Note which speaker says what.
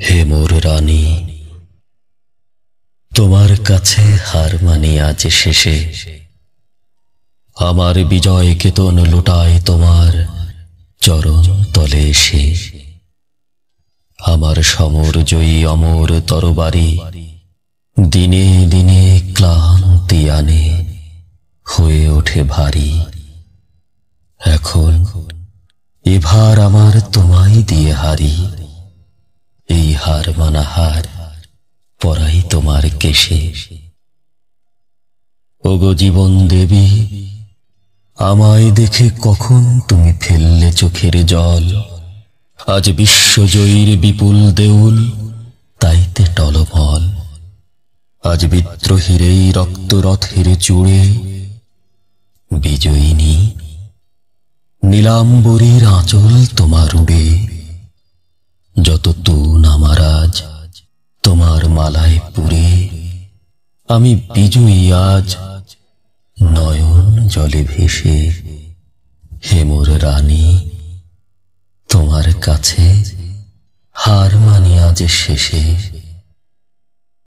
Speaker 1: হে মোর রানী, তোমার কাছে হার মানি আজ শেষে। আমার বিজয় কেতন লুটায় তোমার চরণ তলে এসে। আমার সমর জয়ী অমর তরবারি দিনে দিনে ক্লান্তি আনে, হয়ে ওঠে ভারী। এখন এভার আমার তোমায় দিয়ে হারি। এই হার মানা হার পরাই তোমার কেশে। ওগো জীবন দেবী, আমায় দেখে কখন তুমি ফেললে চোখের জল? আজ বিশ্বজয়ীর বিপুল দেউল, তাইতে টলমল। আজ বিদ্রোহীর এই রক্তরথের চূড়ে বিজয়িনী। নীলাম্বরীর আঁচল তোমার উড়ে। তোমার মালায় পুরে আমি বিজয়ী আজ নয়ন জলে ভেসে। হেমর রানী, তোমার কাছে হার মানি আজ শেষে